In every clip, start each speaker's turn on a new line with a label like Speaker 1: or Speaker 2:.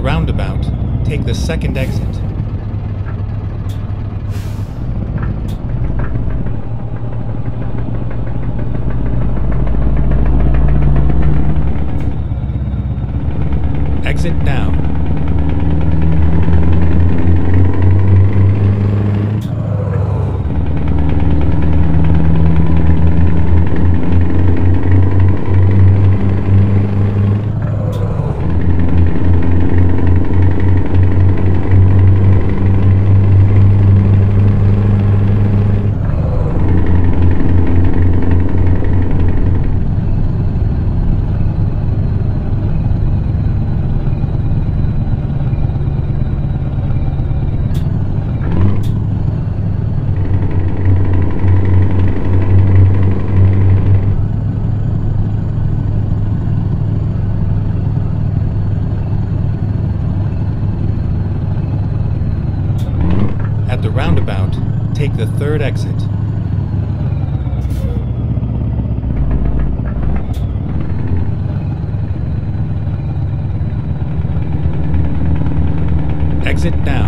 Speaker 1: roundabout, take the second exit. Exit now. Third exit. Exit now.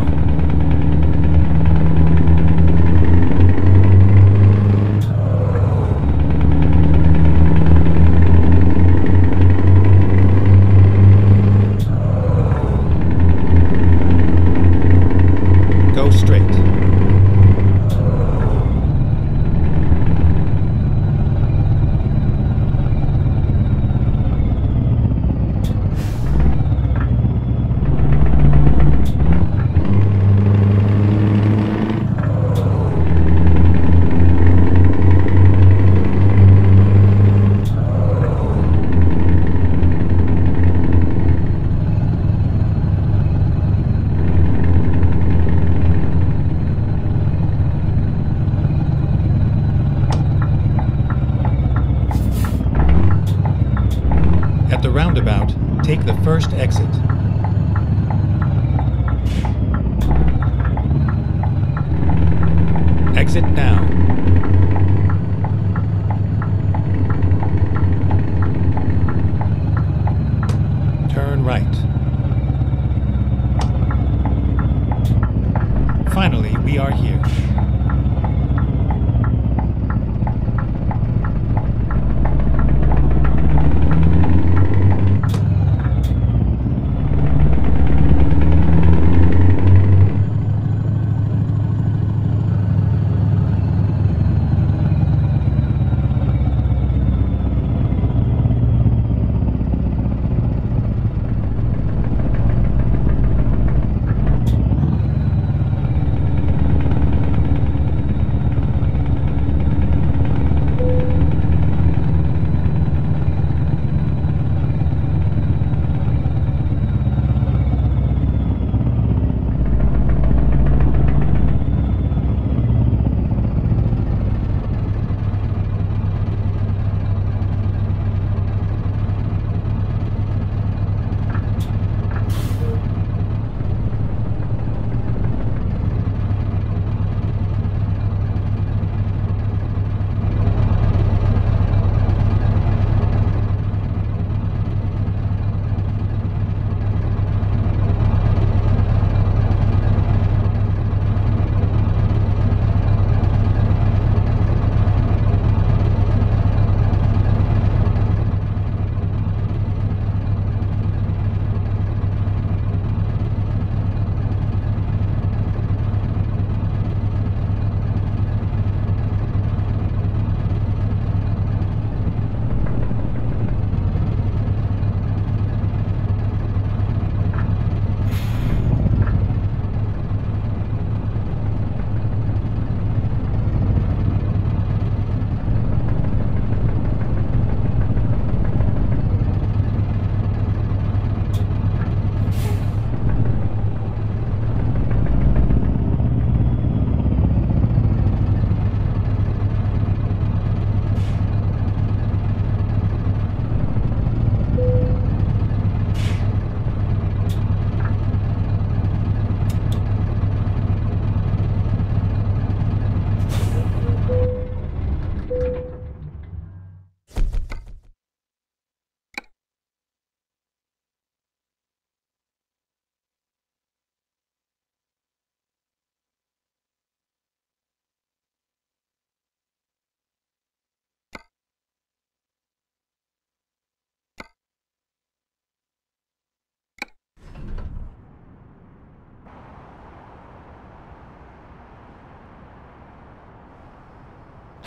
Speaker 1: roundabout, take the first exit. Exit now. Turn right. Finally, we are here.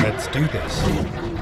Speaker 1: Let's do this.